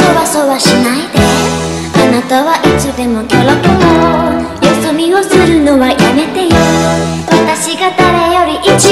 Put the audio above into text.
そわそわしないで。あなたはいつでもキョロキョロよそ見をするのはやめてよ。私が誰より一